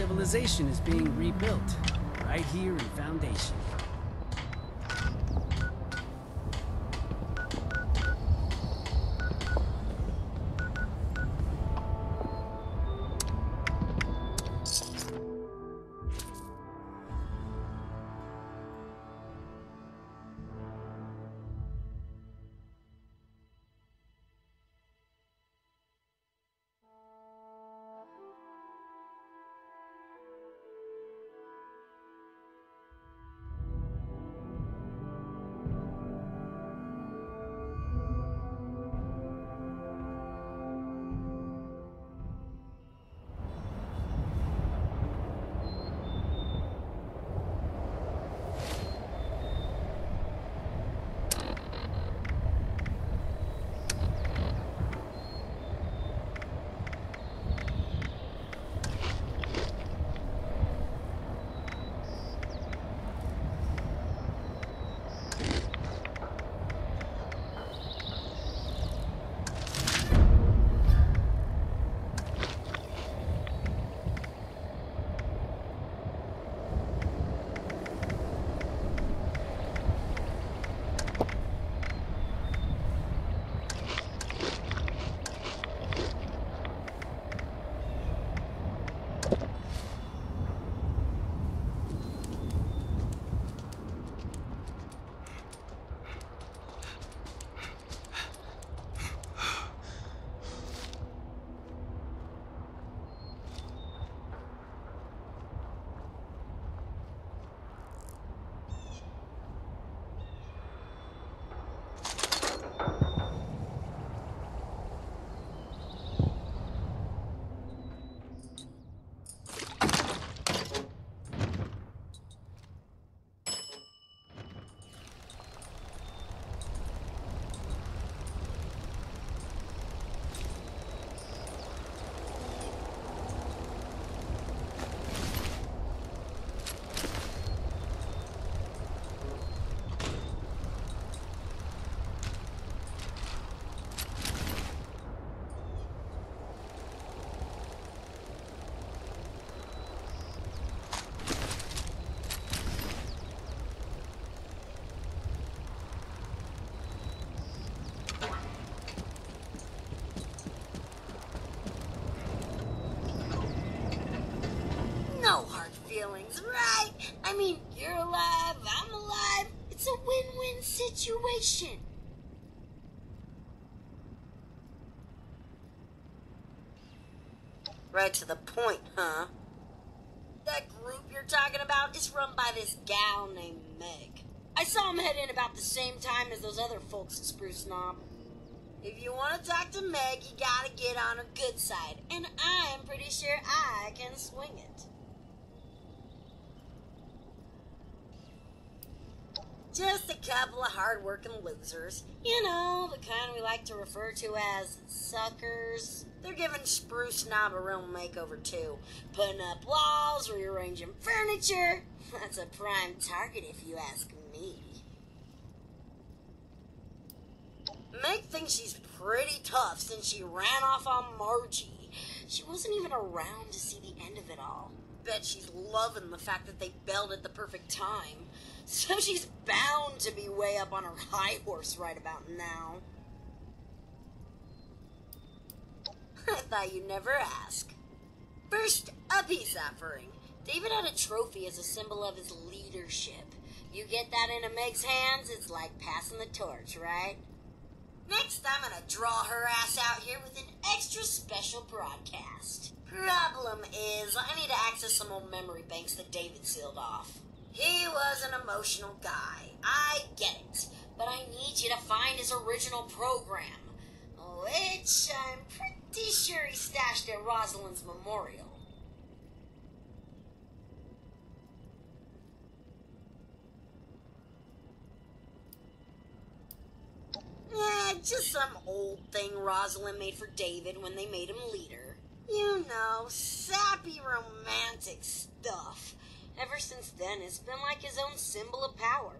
civilization is being rebuilt, right here in Foundation. Situation. Right to the point, huh? That group you're talking about is run by this gal named Meg. I saw him head in about the same time as those other folks at Spruce Knob. If you want to talk to Meg, you gotta get on her good side, and I'm pretty sure I can swing it. Just a couple of hard-working losers. You know, the kind we like to refer to as suckers. They're giving Spruce Knob a room makeover, too. Putting up walls, rearranging furniture. That's a prime target, if you ask me. Meg thinks she's pretty tough since she ran off on Margie. She wasn't even around to see the end of it all. Bet she's loving the fact that they bailed at the perfect time. So she's bound to be way up on her high horse right about now. I thought you'd never ask. First, a peace offering. David had a trophy as a symbol of his leadership. You get that into Meg's hands, it's like passing the torch, right? Next, I'm gonna draw her ass out here with an extra special broadcast. Problem is, I need to access some old memory banks that David sealed off. He was an emotional guy. I get it. But I need you to find his original program. Which I'm pretty sure he stashed at Rosalind's memorial. Yeah, just some old thing Rosalind made for David when they made him leader. You know, sappy romantic stuff. Ever since then, it's been like his own symbol of power.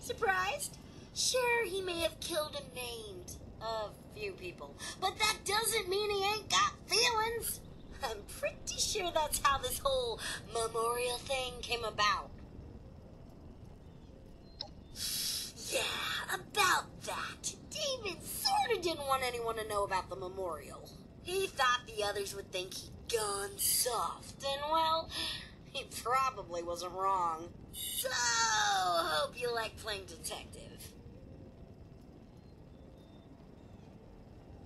Surprised? Sure, he may have killed and maimed, A few people. But that doesn't mean he ain't got feelings. I'm pretty sure that's how this whole memorial thing came about. Yeah, about that. David sort of didn't want anyone to know about the memorial. He thought the others would think he'd gone soft, and well, he probably wasn't wrong. So, hope you like playing detective.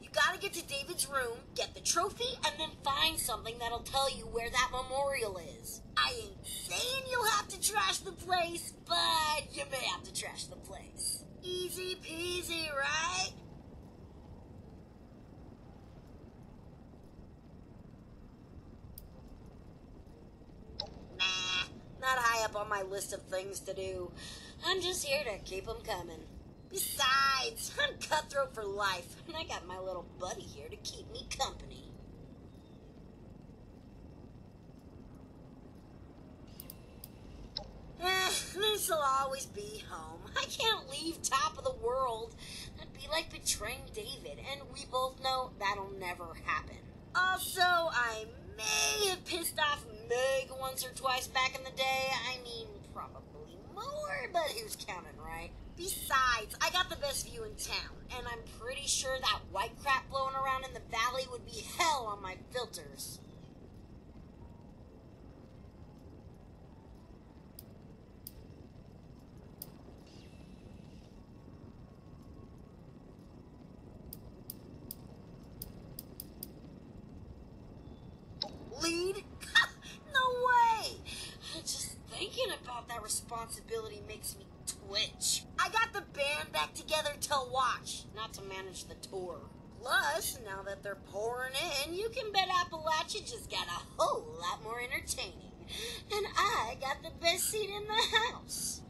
You gotta get to David's room, get the trophy, and then find something that'll tell you where that memorial is. I ain't saying you'll have to trash the place, but you may have to trash the place. Easy peasy, right? Nah, not high up on my list of things to do. I'm just here to keep them coming. Besides, I'm cutthroat for life, and I got my little buddy here to keep me company. Eh, this'll always be home. I can't leave top of the world. That'd be like betraying David, and we both know that'll never happen. Also, I may have pissed off Meg once or twice back in the day. I mean, probably more, but who's counting, right? Besides, I got the best view in town, and I'm pretty sure that white crap blowing around in the valley would be hell on my filters. Lead? no way! Just thinking about that responsibility makes me twitch. I got the band back together to watch, not to manage the tour. Plus, now that they're pouring in, you can bet Appalachia just got a whole lot more entertaining. And I got the best seat in the house.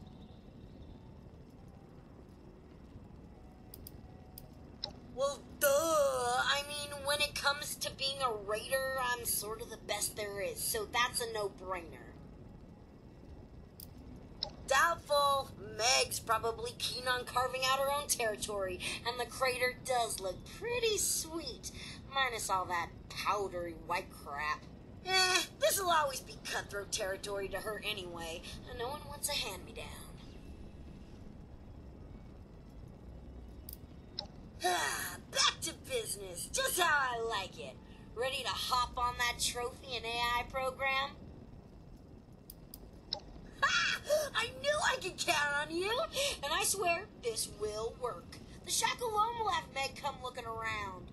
Well, duh. I mean, when it comes to being a raider, I'm sort of the best there is, so that's a no-brainer. Meg's probably keen on carving out her own territory, and the crater does look pretty sweet, minus all that powdery white crap. Eh, this'll always be cutthroat territory to her anyway, and no one wants a hand-me-down. Back to business, just how I like it. Ready to hop on that trophy and AI program? I knew I could count on you, and I swear this will work. The shack alone will have Meg come looking around.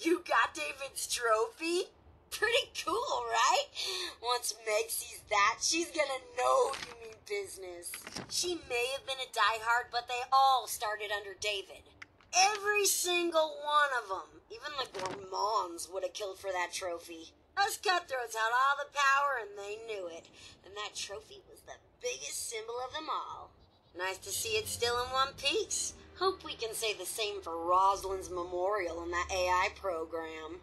You got David's trophy? Pretty cool, right? Once Meg sees that, she's gonna know you mean business. She may have been a diehard, but they all started under David. Every single one of them, even the gourmands, would have killed for that trophy. Us cutthroats had all the power and they knew it. And that trophy was the biggest symbol of them all. Nice to see it still in one piece. Hope we can say the same for Rosalind's memorial in that AI program.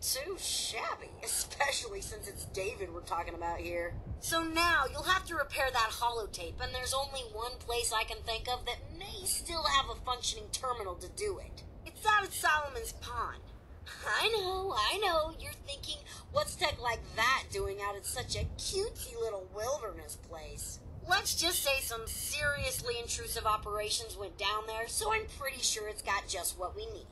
Too shabby, especially since it's David we're talking about here. So now you'll have to repair that holotape, and there's only one place I can think of that may still have a functioning terminal to do it. It's out at Solomon's Pond. I know, I know. You're thinking, what's tech like that doing out at such a cutesy little wilderness place? Let's just say some seriously intrusive operations went down there, so I'm pretty sure it's got just what we need.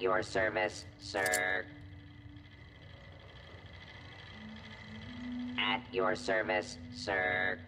Your service, sir. At your service, sir.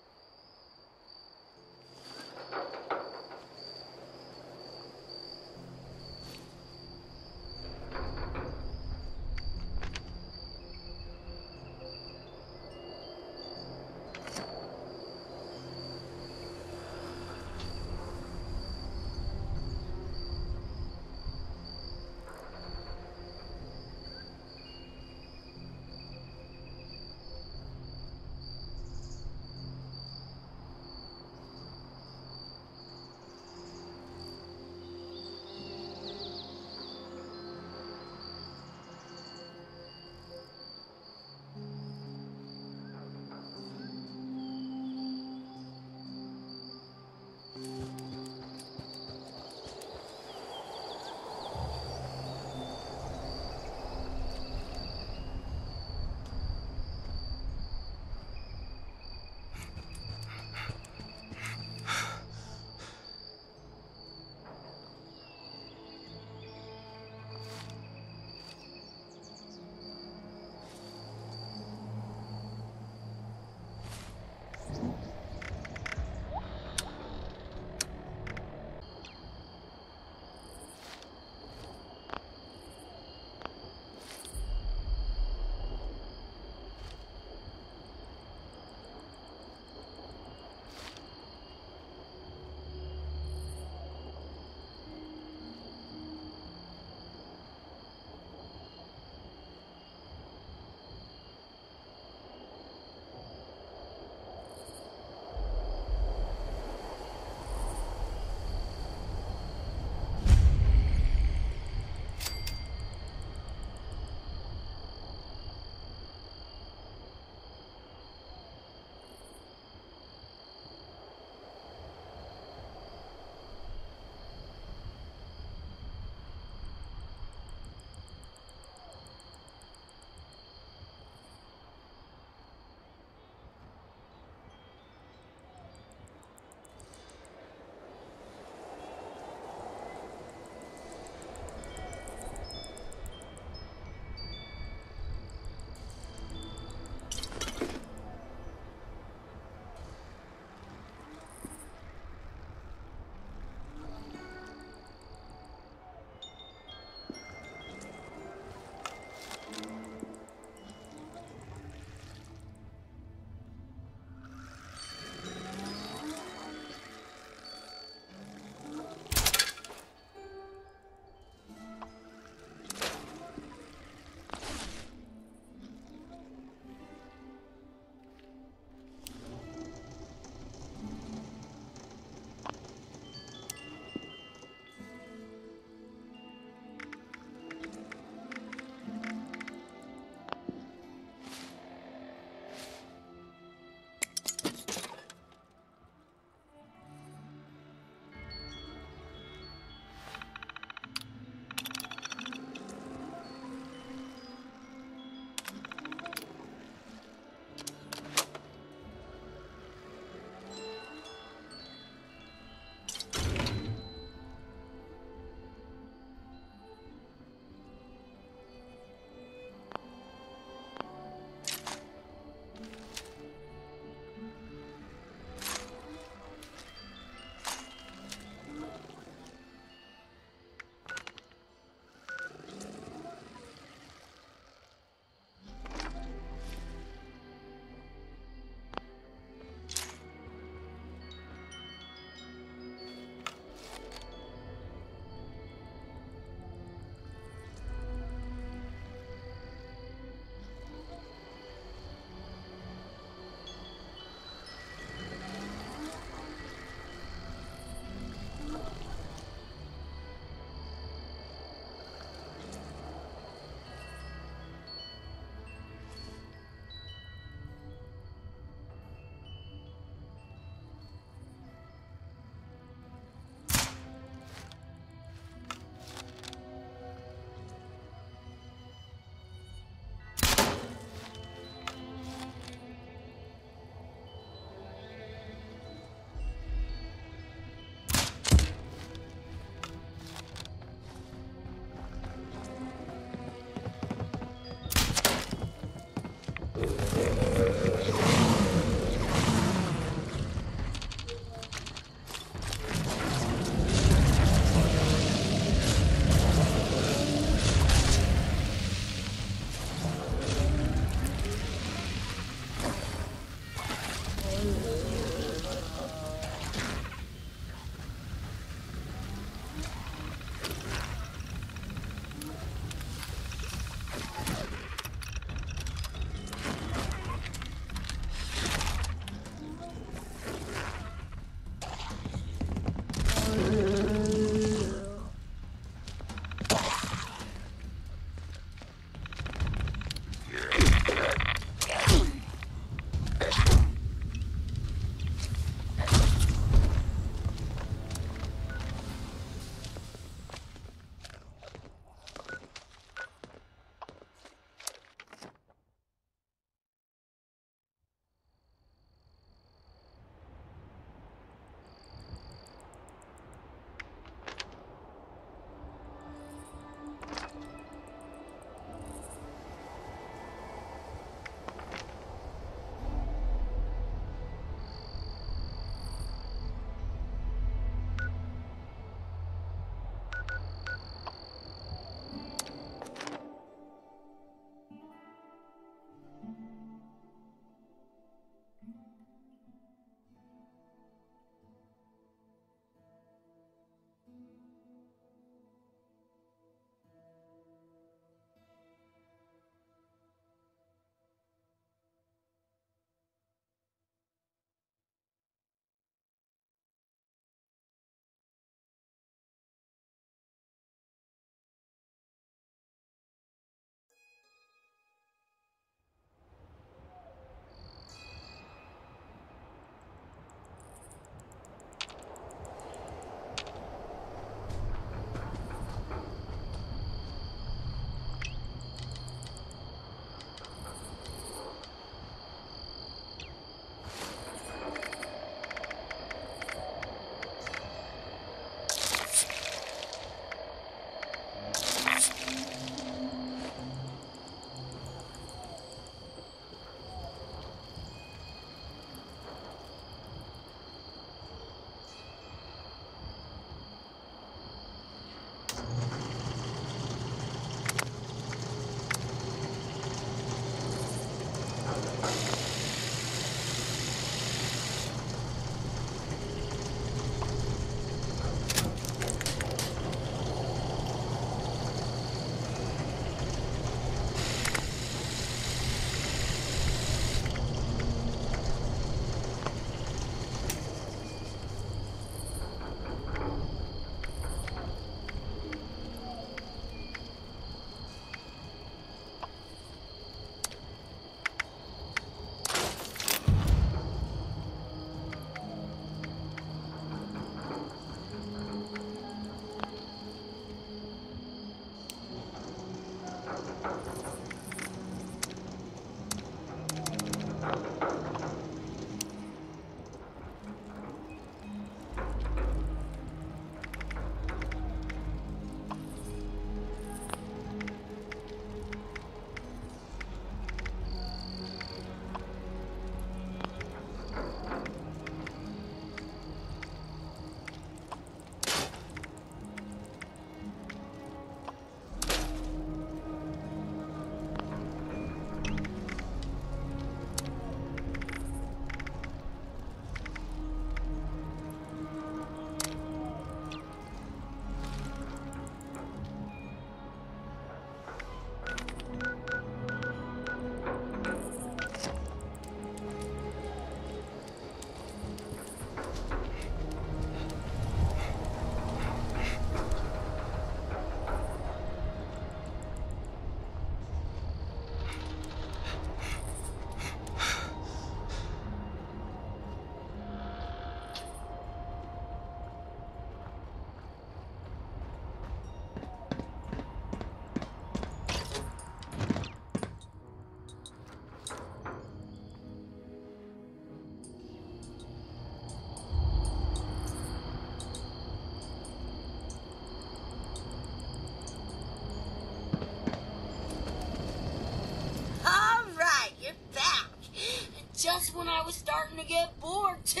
When I was starting to get bored, too.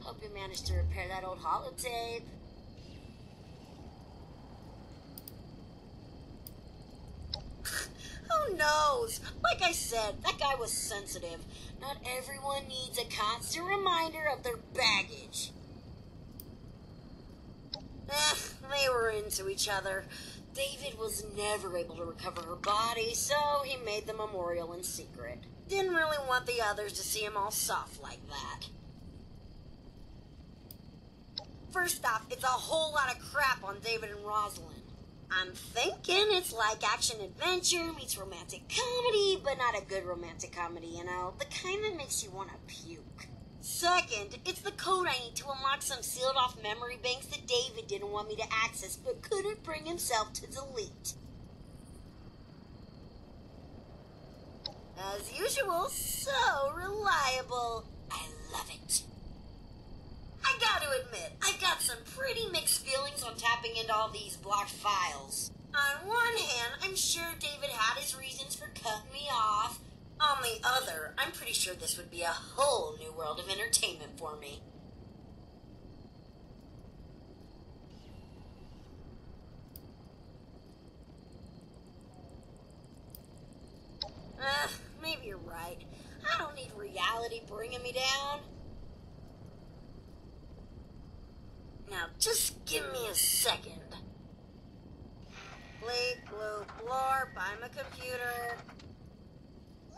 Hope you managed to repair that old holotape. Who knows? Like I said, that guy was sensitive. Not everyone needs a constant reminder of their baggage. Eh, they were into each other. David was never able to recover her body, so he made the memorial in secret. Didn't really want the others to see him all soft like that. First off, it's a whole lot of crap on David and Rosalind. I'm thinking it's like action adventure meets romantic comedy, but not a good romantic comedy, you know? The kind that makes you want to puke. Second, it's the code I need to unlock some sealed off memory banks that David didn't want me to access but couldn't bring himself to delete. As usual, so reliable. I love it. I gotta admit, I got some pretty mixed feelings on tapping into all these blocked files. On one hand, I'm sure David had his reasons for cutting me off. On the other, I'm pretty sure this would be a whole new world of entertainment for me. Right. I don't need reality bringing me down. Now, just give me a second. Bleep, bloop, blorp, I'm computer.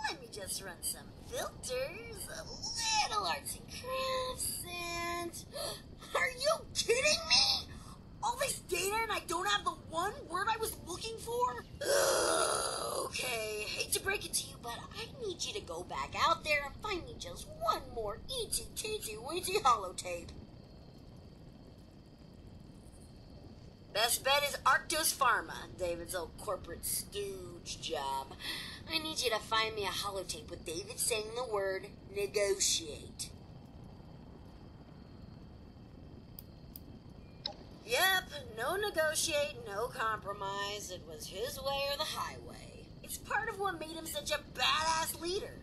Let me just run some filters, a little arts and crafts, and... Are you kidding me? All this data and I don't have the one word I was looking for? okay, hate to break it to you, but I need you to go back out there and find me just one more eatsy teensy weensy holotape. Best bet is Arktos Pharma, David's old corporate stooge job. I need you to find me a holotape with David saying the word negotiate. Yep, no negotiate, no compromise. It was his way or the highway. It's part of what made him such a badass leader.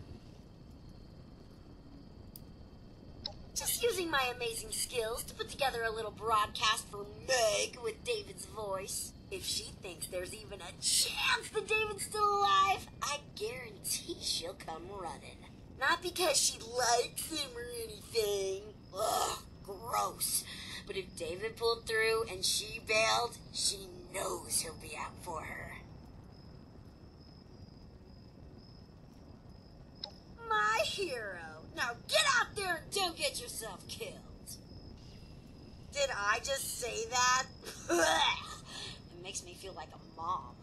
Just using my amazing skills to put together a little broadcast for Meg with David's voice. If she thinks there's even a chance that David's still alive, I guarantee she'll come running. Not because she likes him or anything. Ugh, gross. But if David pulled through and she bailed, she knows he'll be out for her. My hero. Now get out there and don't get yourself killed. Did I just say that? it makes me feel like a mom.